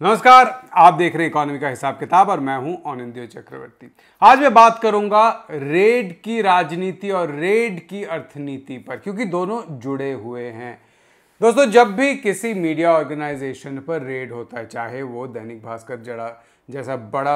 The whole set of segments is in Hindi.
नमस्कार, आप देख रहे हैं इकोनॉमी का हिसाब किताब और मैं हूँ आनंदियो चक्रवर्ती। आज मैं बात करूँगा रेड की राजनीति और रेड की अर्थनीति पर, क्योंकि दोनों जुड़े हुए हैं। दोस्तों, जब भी किसी मीडिया ऑर्गेनाइजेशन पर रेड होता है, चाहे वो दैनिक भास्कर जड़ा जैसा बड़ा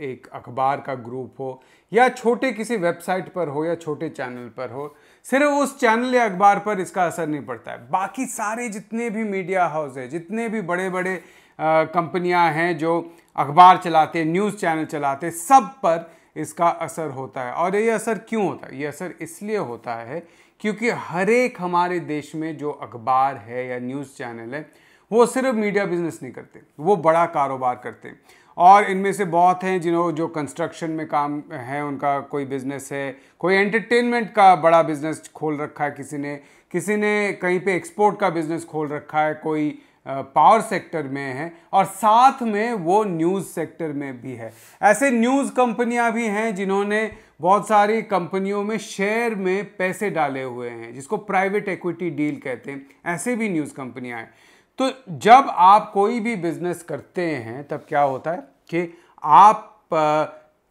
एक अखबार का ग्रुप हो, या छोटे किसी वेबसाइट पर हो, या छोटे चैनल पर हो, सिर्फ़ उस चैनल या अखबार पर इसका असर नहीं पड़ता है। बाकी सारे जितने भी मीडिया हाउस है, जितने भी बड़े बड़े कंपनियाँ हैं जो अखबार चलाते न्यूज़ चैनल चलाते सब पर इसका असर होता है। और ये असर क्यों होता है? ये असर इसलिए होता है क्योंकि हर एक हमारे देश में जो अखबार है या न्यूज़ चैनल है, वो सिर्फ़ मीडिया बिज़नेस नहीं करते, वो बड़ा कारोबार करते। हैं और इनमें से बहुत हैं जिन्हों, जो कंस्ट्रक्शन में काम है, उनका कोई बिज़नेस है, कोई एंटरटेनमेंट का बड़ा बिज़नेस खोल रखा है किसी ने किसी ने कहीं पे एक्सपोर्ट का बिज़नेस खोल रखा है, कोई पावर सेक्टर में है और साथ में वो न्यूज़ सेक्टर में भी है। ऐसे न्यूज़ कंपनियाँ भी हैं जिन्होंने बहुत सारी कंपनियों में शेयर में पैसे डाले हुए हैं, जिसको प्राइवेट इक्विटी डील कहते हैं। ऐसे भी न्यूज़ कंपनियाँ हैं। तो जब आप कोई भी बिज़नेस करते हैं, तब क्या होता है कि आप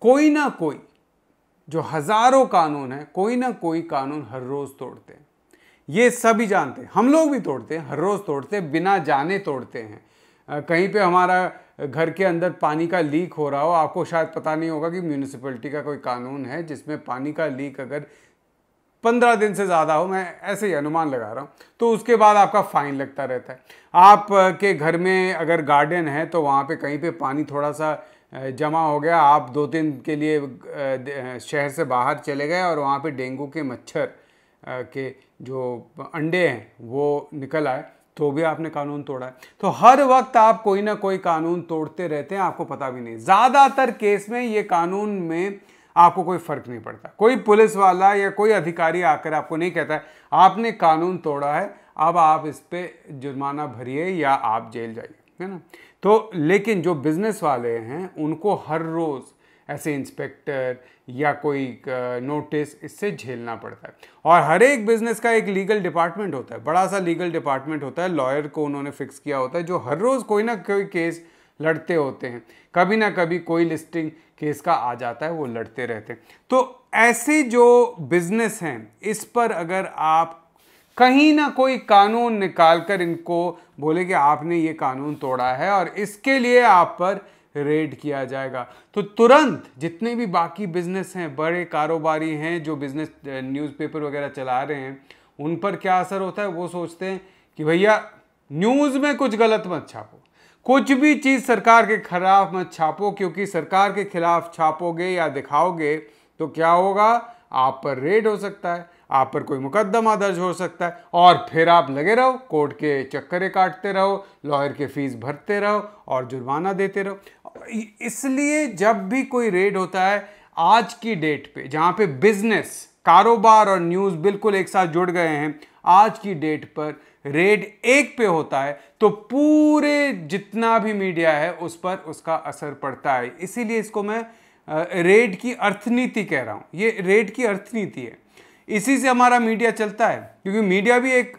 कोई ना कोई, जो हज़ारों कानून है, कोई ना कोई कानून हर रोज तोड़ते हैं। ये सभी जानते हैं। हम लोग भी तोड़ते हैं, हर रोज तोड़ते हैं, बिना जाने तोड़ते हैं। कहीं पे हमारा घर के अंदर पानी का लीक हो रहा हो, आपको शायद पता नहीं होगा कि म्यूनिसिपैलिटी का कोई कानून है जिसमें पानी का लीक अगर पंद्रह दिन से ज़्यादा हो, मैं ऐसे ही अनुमान लगा रहा हूँ तो उसके बाद आपका फ़ाइन लगता रहता है। आप के घर में अगर गार्डन है तो वहाँ पे कहीं पे पानी थोड़ा सा जमा हो गया, आप दो दिन के लिए शहर से बाहर चले गए और वहाँ पे डेंगू के मच्छर के जो अंडे हैं, वो निकल आए तो भी आपने कानून तोड़ा है। तो हर वक्त आप कोई ना कोई कानून तोड़ते रहते हैं, आपको पता भी नहीं। ज़्यादातर केस में ये कानून में आपको कोई फ़र्क नहीं पड़ता। कोई पुलिस वाला या कोई अधिकारी आकर आपको नहीं कहता है, आपने कानून तोड़ा है, अब आप इस पर जुर्माना भरिए या आप जेल जाइए, है ना? तो लेकिन जो बिज़नेस वाले हैं, उनको हर रोज़ ऐसे इंस्पेक्टर या कोई नोटिस, इससे झेलना पड़ता है। और हर एक बिज़नेस का एक लीगल डिपार्टमेंट होता है। बड़ा सा लीगल डिपार्टमेंट होता है, लॉयर को उन्होंने फिक्स किया होता है, जो हर रोज़ कोई ना कोई केस लड़ते होते हैं। कभी ना कभी कोई लिस्टिंग केस का आ जाता है, वो लड़ते रहते हैं। तो ऐसे जो बिज़नेस हैं, इस पर अगर आप कहीं ना कोई कानून निकाल कर इनको बोले कि आपने ये कानून तोड़ा है और इसके लिए आप पर रेड किया जाएगा। तो तुरंत जितने भी बाकी बिज़नेस हैं, बड़े कारोबारी हैं, जो बिज़नेस न्यूज़पेपर वगैरह चला रहे हैं, उन पर क्या असर होता है? वो सोचते हैं कि भैया न्यूज़ में कुछ गलत मत छापो। कुछ भी चीज़ सरकार के खिलाफ मत छापो, क्योंकि सरकार के खिलाफ छापोगे या दिखाओगे तो क्या होगा? आप पर रेड हो सकता है, आप पर कोई मुकदमा दर्ज हो सकता है, और फिर आप लगे रहो कोर्ट के चक्करे काटते रहो लॉयर के फ़ीस भरते रहो, और जुर्माना देते रहो। इसलिए जब भी कोई रेड होता है, आज की डेट पे, जहाँ पे बिज़नेस कारोबार और न्यूज़ बिल्कुल एक साथ जुड़ गए हैं, आज की डेट पर रेड एक पे होता है तो पूरे जितना भी मीडिया है, उस पर उसका असर पड़ता है। इसीलिए इसको मैं रेड की अर्थनीति कह रहा हूँ। ये रेड की अर्थनीति है। इसी से हमारा मीडिया चलता है, क्योंकि मीडिया भी एक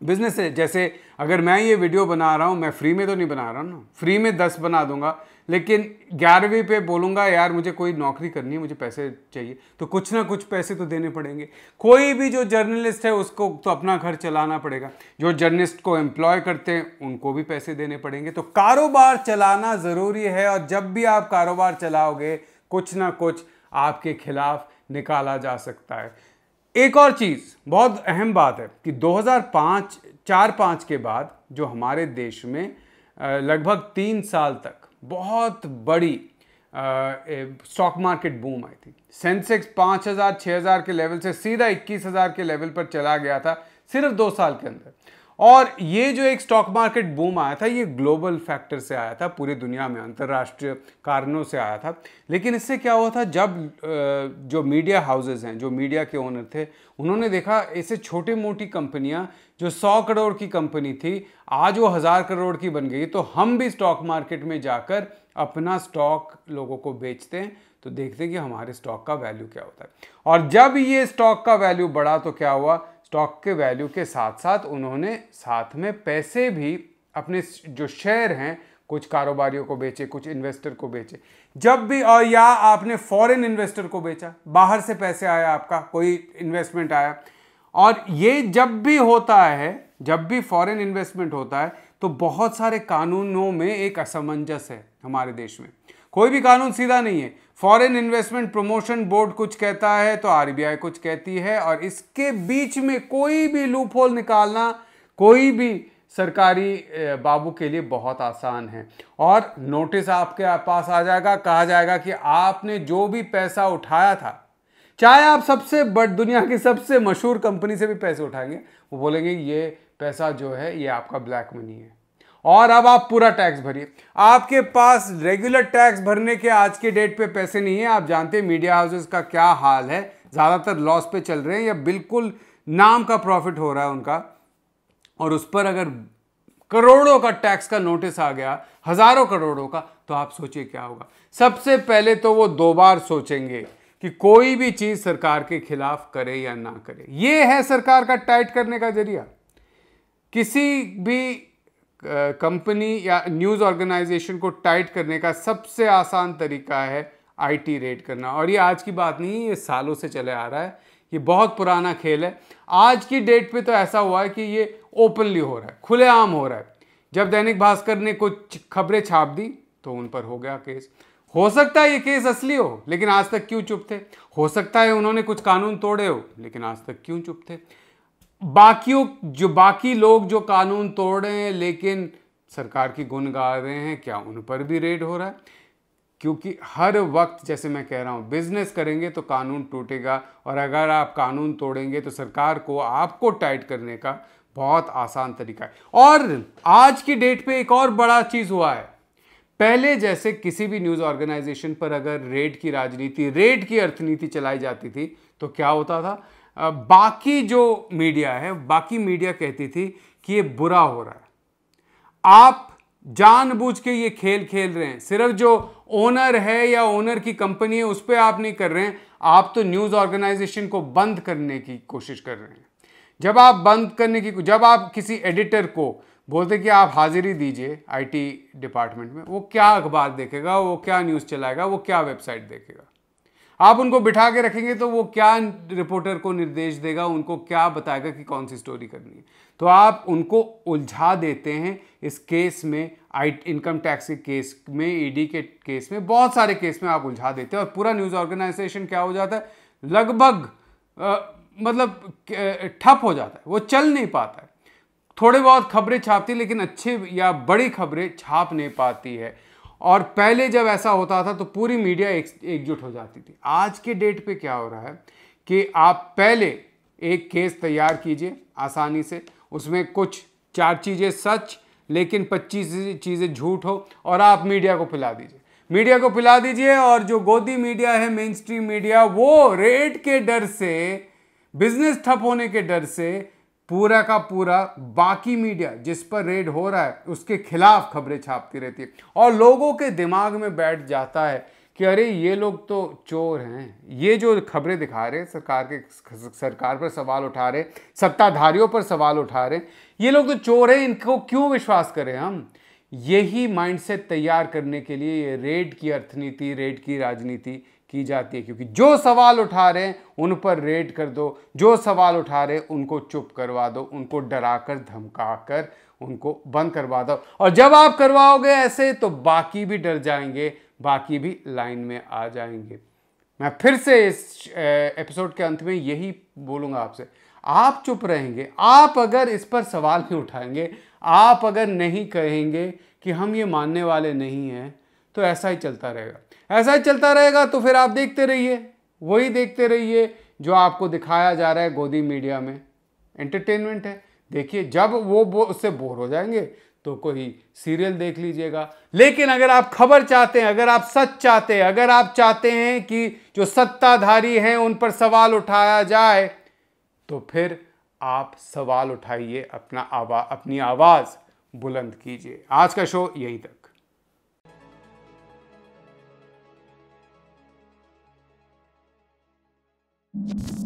बिज़नेस है। जैसे अगर मैं ये वीडियो बना रहा हूँ, मैं फ्री में तो नहीं बना रहा हूँ ना। फ्री में दस बना दूँगा, लेकिन ग्यारहवीं पे बोलूँगा, यार, मुझे कोई नौकरी करनी है, मुझे पैसे चाहिए। तो कुछ ना कुछ पैसे तो देने पड़ेंगे। कोई भी जो जर्नलिस्ट है, उसको तो अपना घर चलाना पड़ेगा। जो जर्नलिस्ट को एम्प्लॉय करते हैं, उनको भी पैसे देने पड़ेंगे। तो कारोबार चलाना ज़रूरी है, और जब भी आप कारोबार चलाओगे, कुछ ना कुछ आपके खिलाफ निकाला जा सकता है। एक और चीज़, बहुत अहम बात है कि 2005 चार पाँच के बाद जो हमारे देश में लगभग तीन साल तक बहुत बड़ी स्टॉक मार्केट बूम आई थी। सेंसेक्स पाँच हज़ार छः हज़ार के लेवल से सीधा इक्कीस हज़ार के लेवल पर चला गया था सिर्फ़ दो साल के अंदर। और ये जो एक स्टॉक मार्केट बूम आया था, ये ग्लोबल फैक्टर से आया था, पूरी दुनिया में, अंतर्राष्ट्रीय कारणों से आया था। लेकिन इससे क्या हुआ था, जब जो मीडिया हाउसेज हैं, जो मीडिया के ओनर थे, उन्होंने देखा, ऐसे छोटी मोटी कंपनियाँ, जो सौ करोड़ की कंपनी थी, आज वो हज़ार करोड़ की बन गई। तो हम भी स्टॉक मार्केट में जाकर अपना स्टॉक लोगों को बेचते हैं तो देखते हैं कि हमारे स्टॉक का वैल्यू क्या होता है। और जब ये स्टॉक का वैल्यू बढ़ा तो क्या हुआ स्टॉक के वैल्यू के साथ साथ उन्होंने साथ में पैसे भी अपने जो शेयर हैं, कुछ कारोबारियों को बेचे, कुछ इन्वेस्टर को बेचे। जब भी और या आपने फॉरेन इन्वेस्टर को बेचा, बाहर से पैसे आया आपका, कोई इन्वेस्टमेंट आया, और ये जब भी होता है, जब भी फॉरेन इन्वेस्टमेंट होता है तो बहुत सारे कानूनों में एक असमंजस है हमारे देश में। कोई भी कानून सीधा नहीं है। फॉरेन इन्वेस्टमेंट प्रमोशन बोर्ड कुछ कहता है तो आरबीआई कुछ कहती है और इसके बीच में कोई भी लूप होल निकालना कोई भी सरकारी बाबू के लिए बहुत आसान है। और नोटिस आपके पास आ जाएगा, कहा जाएगा कि आपने जो भी पैसा उठाया था, चाहे आप सबसे बड़, दुनिया की सबसे मशहूर कंपनी से भी पैसे उठाएँगे, वो बोलेंगे, ये पैसा जो है, ये आपका ब्लैक मनी है। और अब आप पूरा टैक्स भरिए। आपके पास रेगुलर टैक्स भरने के आज के डेट पे पैसे नहीं है। आप जानते हैं मीडिया हाउसेस का क्या हाल है। ज़्यादातर लॉस पे चल रहे हैं या बिल्कुल नाम का प्रॉफिट हो रहा है उनका। और उस पर अगर करोड़ों का टैक्स का नोटिस आ गया, हज़ारों करोड़ों का तो आप सोचिए क्या होगा। सबसे पहले तो वो दो बार सोचेंगे कि कोई भी चीज़ सरकार के खिलाफ करे या ना करे। ये है सरकार का टाइट करने का ज़रिया। किसी भी कंपनी या न्यूज़ ऑर्गेनाइजेशन को टाइट करने का सबसे आसान तरीका है आईटी रेट करना। और ये आज की बात नहीं, ये सालों से चले आ रहा है। ये बहुत पुराना खेल है। आज की डेट पे तो ऐसा हुआ है कि ये ओपनली हो रहा है, खुलेआम हो रहा है। जब दैनिक भास्कर ने कुछ खबरें छाप दी तो उन पर हो गया केस। हो सकता है ये केस असली हो, लेकिन आज तक क्यों चुप थे? हो सकता है उन्होंने कुछ कानून तोड़े हो, लेकिन आज तक क्यों चुप थे? बाकियों, जो बाकी लोग जो कानून तोड़ रहे हैं, लेकिन सरकार की गुण गा रहे हैं, क्या उन पर भी रेड हो रहा है? क्योंकि हर वक्त, जैसे मैं कह रहा हूँ बिज़नेस करेंगे तो कानून टूटेगा, और अगर आप कानून तोड़ेंगे तो सरकार को, आपको टाइट करने का बहुत आसान तरीका है। और आज की डेट पे एक और बड़ा चीज़ हुआ है। पहले जैसे किसी भी न्यूज़ ऑर्गेनाइजेशन पर अगर रेड की राजनीति रेड की अर्थनीति चलाई जाती थी तो क्या होता था? बाकी जो मीडिया है, बाकी मीडिया कहती थी कि ये बुरा हो रहा है। आप जानबूझ के ये खेल खेल रहे हैं। सिर्फ़ जो ओनर है या ओनर की कंपनी है, उस पर आप नहीं कर रहे हैं। आप तो न्यूज़ ऑर्गेनाइजेशन को बंद करने की कोशिश कर रहे हैं। जब आप बंद करने की, जब आप किसी एडिटर को बोलते कि आप हाजिरी दीजिए आईटी डिपार्टमेंट में, वो क्या अखबार देखेगा, वो क्या न्यूज़ चलाएगा, वो क्या वेबसाइट देखेगा? आप उनको बिठा के रखेंगे तो वो क्या रिपोर्टर को निर्देश देगा, उनको क्या बताएगा कि कौन सी स्टोरी करनी है। तो आप उनको उलझा देते हैं इस केस में आई इनकम टैक्स के केस में ईडी के केस में, बहुत सारे केस में आप उलझा देते हैं और पूरा न्यूज़ ऑर्गेनाइजेशन क्या हो जाता है? लगभग मतलब ठप हो जाता है, वो चल नहीं पाता है। थोड़े बहुत खबरें छापती लेकिन अच्छे या बड़ी खबरें छाप नहीं पाती है। और पहले जब ऐसा होता था तो पूरी मीडिया एक, एकजुट हो जाती थी। आज के डेट पे क्या हो रहा है कि आप पहले एक केस तैयार कीजिए आसानी से उसमें कुछ चार चीज़ें सच लेकिन पच्चीस चीज़ें झूठ हो और आप मीडिया को पिला दीजिए। मीडिया को पिला दीजिए और जो गोदी मीडिया है मेन स्ट्रीम मीडिया वो रेट के डर से बिज़नेस ठप होने के डर से पूरा का पूरा बाकी मीडिया जिस पर रेड हो रहा है, उसके खिलाफ खबरें छापती रहती है। और लोगों के दिमाग में बैठ जाता है कि अरे, ये लोग तो चोर हैं। ये जो खबरें दिखा रहे हैं, सरकार के सरकार पर सवाल उठा रहे सत्ताधारियों पर सवाल उठा रहे हैं, ये लोग तो चोर हैं, इनको क्यों विश्वास करें हम? यही माइंडसेट तैयार करने के लिए ये रेड की अर्थनीति रेड की राजनीति की जाती है, क्योंकि जो सवाल उठा रहे हैं, उन पर रेड कर दो। जो सवाल उठा रहे हैं, उनको चुप करवा दो, उनको डरा कर धमका कर उनको बंद करवा दो। और जब आप करवाओगे ऐसे तो बाकी भी डर जाएँगे, बाकी भी लाइन में आ जाएँगे। मैं फिर से इस एपिसोड के अंत में यही बोलूँगा आपसे। आप चुप रहेंगे, आप अगर इस पर सवाल नहीं उठाएँगे, आप अगर नहीं कहेंगे कि हम ये मानने वाले नहीं हैं तो ऐसा ही चलता रहेगा। ऐसा ही चलता रहेगा तो फिर आप देखते रहिए वही देखते रहिए जो आपको दिखाया जा रहा है गोदी मीडिया में। एंटरटेनमेंट है। देखिए जब वो, बो, उससे बोर हो जाएँगे तो कोई सीरियल देख लीजिएगा। लेकिन अगर आप खबर चाहते हैं अगर आप सच चाहते हैं अगर आप चाहते हैं कि जो सत्ताधारी हैं उन पर सवाल उठाया जाए तो फिर आप सवाल उठाइए अपना आवाज़ अपनी आवाज़ बुलंद कीजिए। आज का शो यहीं तक। you